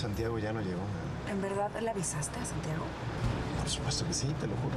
Santiago ya no llegó. ¿En verdad le avisaste a Santiago? Por supuesto que sí, te lo juro.